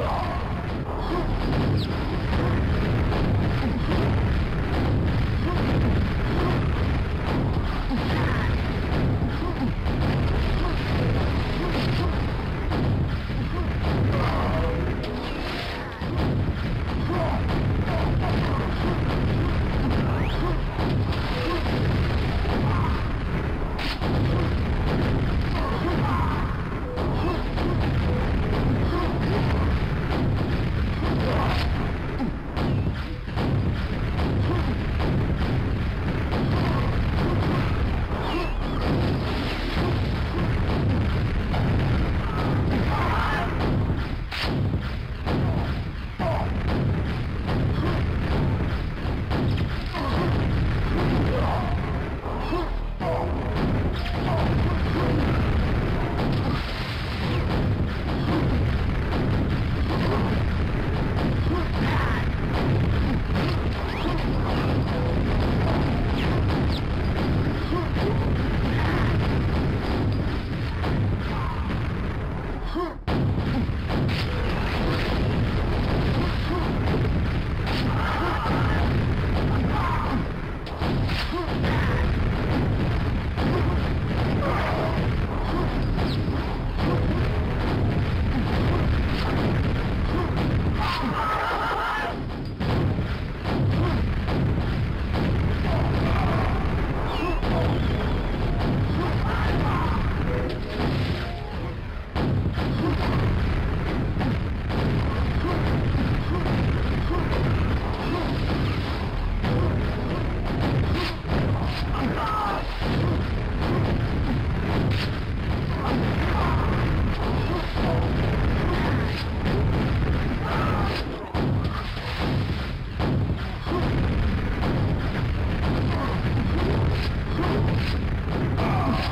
Oh, my God.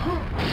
Fire!